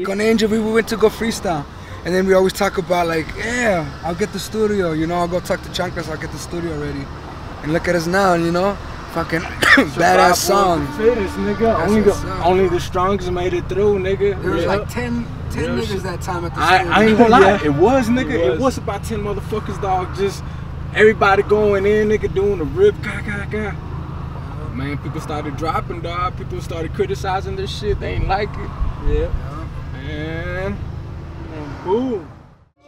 Con Angel, we went to go freestyle. And then we always talk about like, yeah, I'll get the studio, you know, I'll go talk to Chanclas, I'll get the studio ready. And look at us now, you know, fucking badass song. Fittest, nigga. That's Only the, only the strongest made it through, nigga. There was Yeah. like 10, 10 Yeah, niggas shit. that time at the I. I ain't gonna lie, Yeah. it was, nigga. It It was. was. about 10 motherfuckers, dog. Just everybody going in, nigga, doing the rip, ga, ga, ga. Man, people started dropping, dog. People started criticizing this shit. They ain't like it. Yeah. And, and boom.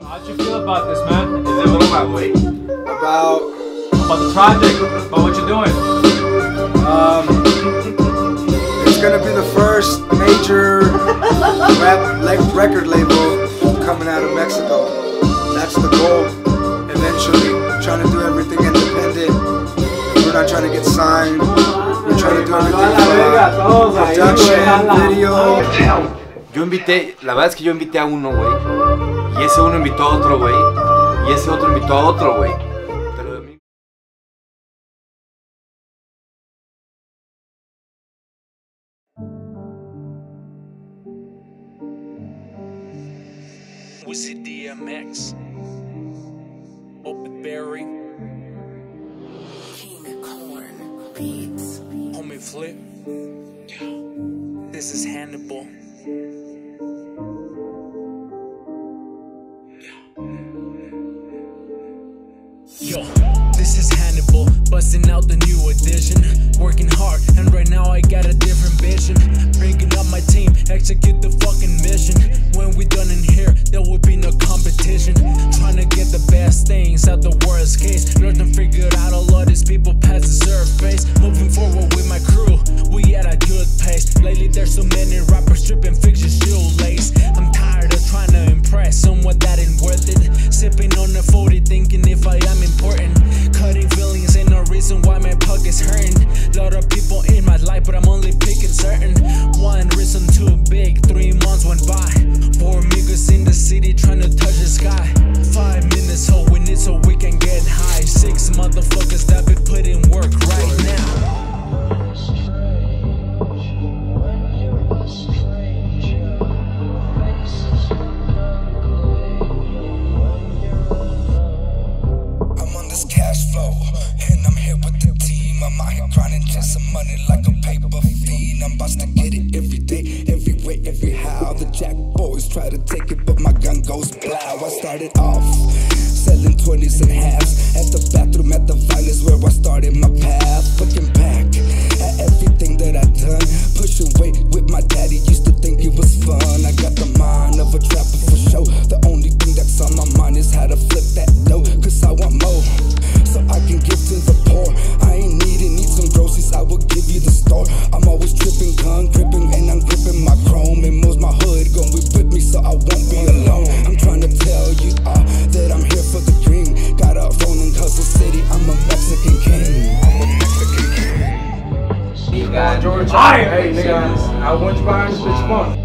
How'd you feel about this, man? Is it a little bit wait? About About the project, about what you're doing? Um, it's gonna be the first major rap like record label coming out of Mexico. That's the goal. Eventually, trying to do everything independent. We're not trying to get signed. We're trying to do everything from uh, production, video. Yo invité, la verdad es que yo invité a uno, güey. Y ese uno invitó a otro, güey. Y ese otro invitó a otro, güey. DMX? Open Berry? King Corn Beats. Homie Flip? This is Hannibal. Yo, this is Hannibal, busting out the new edition. Working hard, and right now I got a different vision. Bringing up my team, execute the fucking mission. When we done in here, there will be no competition. Trying to get the best things out the worst case. And figured out all of these people past the surface. Moving forward with my crew, we at a good pace. Lately, there's so many rappers Sipping on the 40, thinking if I am important. Cutting feelings ain't no reason why my pocket's hurting. Lot of people I'm to get it every day, every way, every how. The jack boys try to take it, but my gun goes plow. I started off selling 20s and halves at the bathroom George, hey, nigga, I went to buy this bitch month.